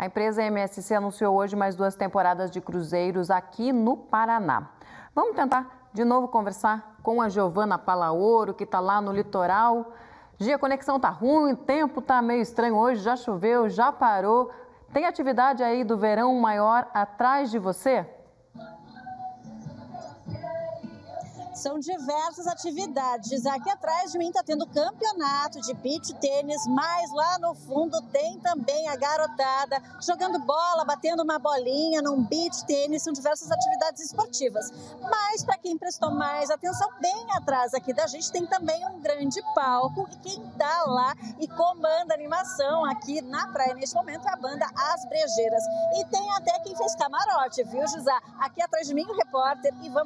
A empresa MSC anunciou hoje mais duas temporadas de cruzeiros aqui no Paraná. Vamos tentar de novo conversar com a Giovana Palaoro, que está lá no litoral. Gia, a conexão tá ruim, o tempo tá meio estranho hoje, já choveu, já parou. Tem atividade aí do verão maior atrás de você? São diversas atividades. Aqui atrás de mim está tendo campeonato de beach tênis, mas lá no fundo tem também a garotada jogando bola, batendo uma bolinha num beach tênis. São diversas atividades esportivas. Mas para quem prestou mais atenção, bem atrás aqui da gente tem também um grande palco. E quem está lá e comanda a animação aqui na praia neste momento é a banda As Brejeiras. E tem até quem fez camarote, viu, Gisá? Aqui atrás de mim o repórter Ivan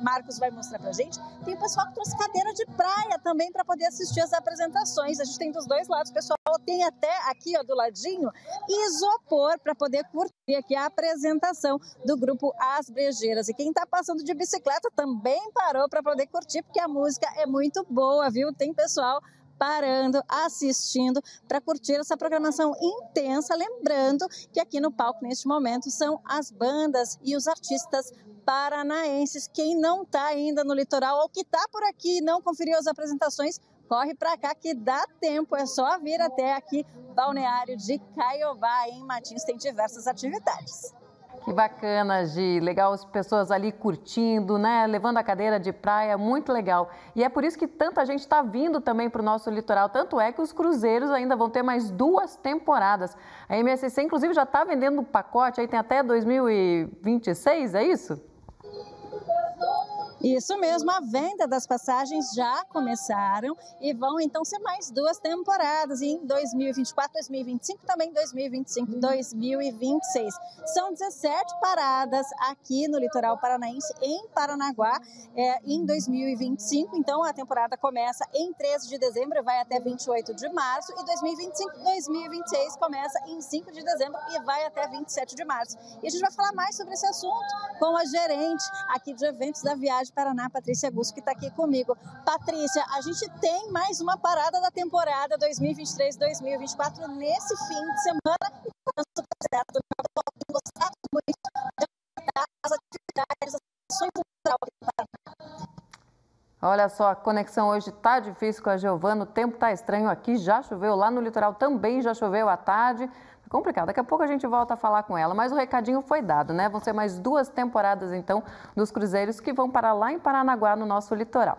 Marcos vai mostrar para gente. Tem pessoal que trouxe cadeira de praia também para poder assistir as apresentações. A gente tem dos dois lados, pessoal tem até aqui ó, do ladinho isopor para poder curtir aqui a apresentação do grupo As Brejeiras. E quem está passando de bicicleta também parou para poder curtir, porque a música é muito boa, viu? Tem pessoal parando, assistindo para curtir essa programação intensa. Lembrando que aqui no palco, neste momento, são as bandas e os artistas paranaenses. Quem não está ainda no litoral ou que está por aqui e não conferiu as apresentações, corre para cá que dá tempo, é só vir até aqui, Balneário de Caiobá, em Matins, tem diversas atividades. Que bacana, Gi. Legal as pessoas ali curtindo, né? Levando a cadeira de praia, muito legal. E é por isso que tanta gente está vindo também para o nosso litoral. Tanto é que os cruzeiros ainda vão ter mais duas temporadas. A MSC, inclusive, já está vendendo pacote, aí tem até 2026, é isso? Isso mesmo, a venda das passagens já começaram e vão então ser mais duas temporadas em 2024, 2025 também 2025, 2026. São 17 paradas aqui no litoral paranaense em Paranaguá é, em 2025. Então a temporada começa em 13 de dezembro e vai até 28 de março e 2025, 2026 começa em 5 de dezembro e vai até 27 de março. E a gente vai falar mais sobre esse assunto com a gerente aqui de eventos da Viagem Paraná, Patrícia Gusso, que está aqui comigo. Patrícia, a gente tem mais uma parada da temporada 2023-2024 nesse fim de semana e certo. Eu gostado muito das atividades, as ações Olha só, a conexão hoje está difícil com a Giovana, o tempo está estranho aqui, já choveu lá no litoral também, já choveu à tarde complicado. Daqui a pouco a gente volta a falar com ela, mas o recadinho foi dado, né? Vão ser mais duas temporadas, então, dos cruzeiros que vão para lá em Paranaguá, no nosso litoral.